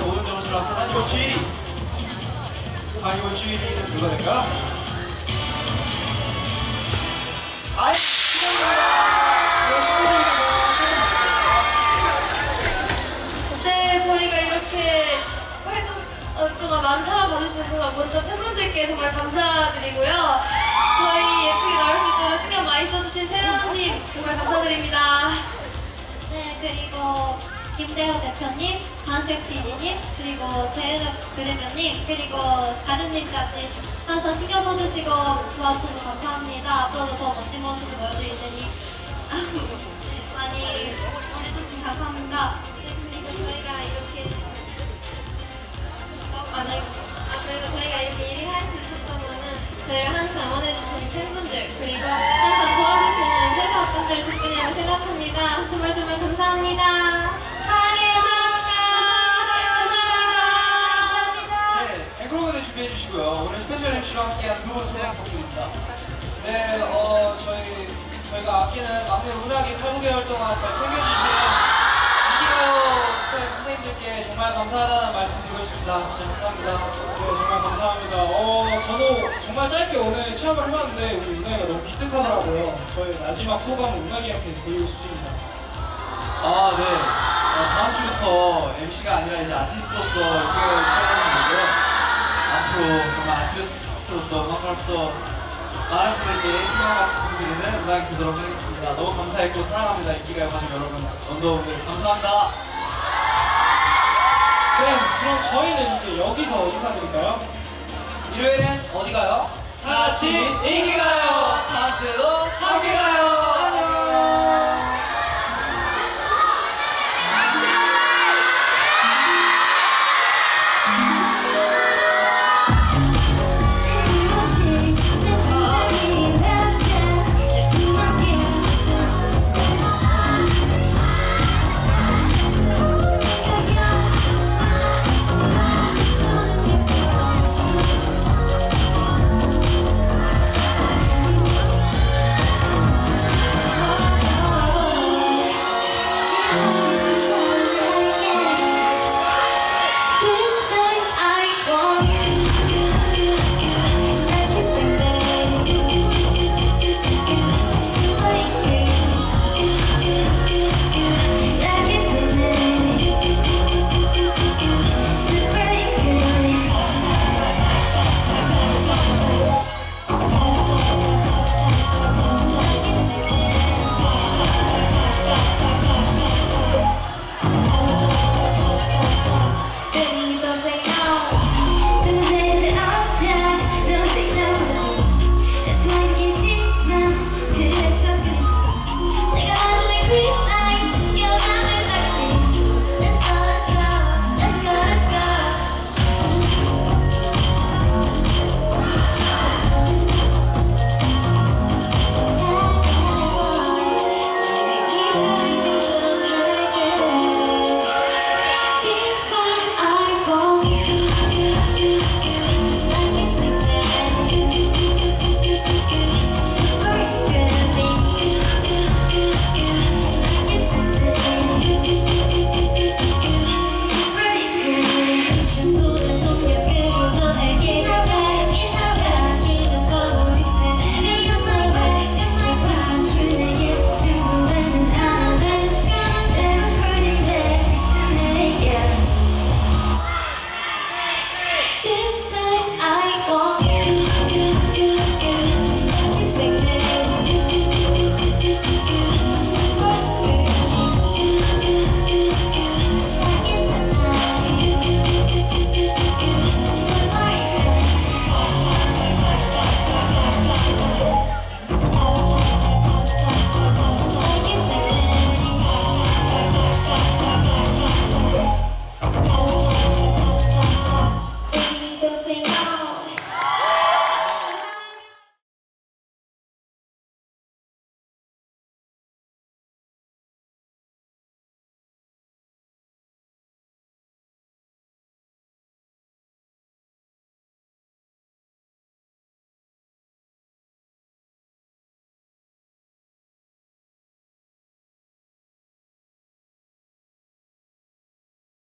모든 점수를 합산한 2월 1위. 아, 2월 1위는 누가 될까? 아이, 네, 저희가 이렇게 활동 어, 많은 사랑 봐주셔서 먼저 팬분들께 정말 감사드리고요. 저희 예쁘게 나올 수 있도록 신경 많이 써주신 세연님 정말 감사드립니다. 네, 그리고 김대호 대표님, 강수혁 PD님, 그리고 재은혁 그래면님, 그리고 가준님까지 항상 신경 써주시고 도와주셔서 감사합니다. 앞으로도 더 멋진 모습을 보여드릴 테니 네, 많이 응원해주시면 감사합니다. 네, 그리고 저희가 이렇게 아, 네. 아, 그리고 저희가 이렇게 일을 할 수 있었던 거는 저희를 항상 응원해주시는 팬분들 그리고 항상 도와주시는 회사분들 덕분이라고 생각합니다. 정말 정말 감사합니다. 앵콜 무대 준비해 주시고요. 오늘 special MC로 함께한 두분 소개 부탁드립니다. 네, 어, 저희, 저희가 아끼는 막내 운학이 8, 9개월 동안 잘 챙겨주신 인기가요 스타일 선생님들께 정말 감사하다는 말씀 드리고 싶습니다. 진짜 감사합니다. 네, 정말 감사합니다. 어, 저도 정말 짧게 오늘 체험을 해봤는데 우리 운학이가 너무 기특하더라고요. 저희 마지막 소감을 운학이한테 드리고 싶습니다. 아, 네. 어, 다음 주부터 MC가 아니라 이제 아티스트로서 이렇게 출연하는데요. 정말 아티스트로서, 음악가로서 많은 분들께 희망을 부탁드리는 음악이 되도록 하겠습니다. 너무 감사했고 사랑합니다. 인기가요 가족 여러분. 원더우분 감사합니다. 네, 그럼 저희는 이제 여기서 인사드릴까요? 일요일엔 어디 가요? 다 같이 인기가요. 가요.